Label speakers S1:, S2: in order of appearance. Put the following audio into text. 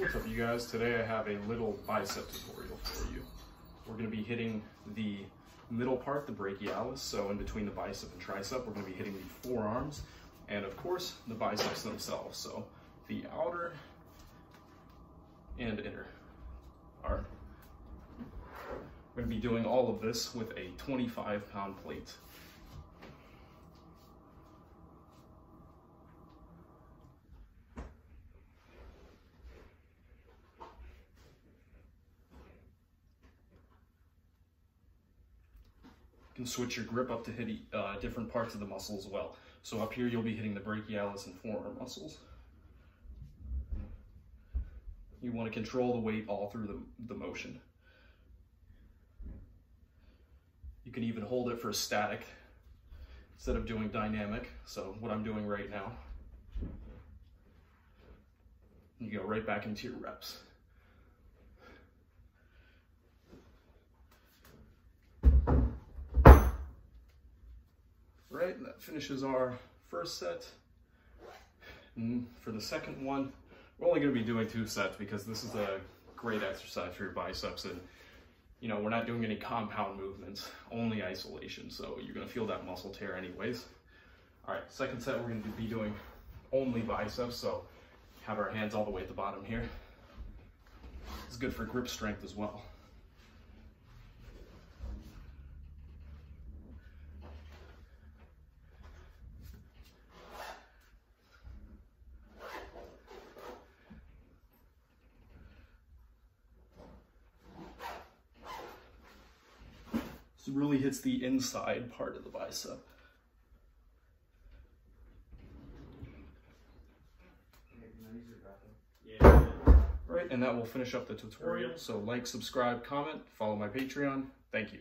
S1: What's up you guys? Today I have a little bicep tutorial for you. We're going to be hitting the middle part, the brachialis, so in between the bicep and tricep, we're going to be hitting the forearms and of course the biceps themselves. So the outer and inner are. We're going to be doing all of this with a 25 pound plate. Can switch your grip up to hit uh, different parts of the muscle as well. So up here, you'll be hitting the brachialis and forearm muscles. You want to control the weight all through the, the motion. You can even hold it for static instead of doing dynamic. So what I'm doing right now. You go right back into your reps. Right? And that finishes our first set. And for the second one, we're only gonna be doing two sets because this is a great exercise for your biceps and you know, we're not doing any compound movements, only isolation. So you're gonna feel that muscle tear anyways. All right, second set, we're gonna be doing only biceps. So have our hands all the way at the bottom here. It's good for grip strength as well. Really hits the inside part of the bicep. Right, and that will finish up the tutorial. So like, subscribe, comment, follow my Patreon. Thank you.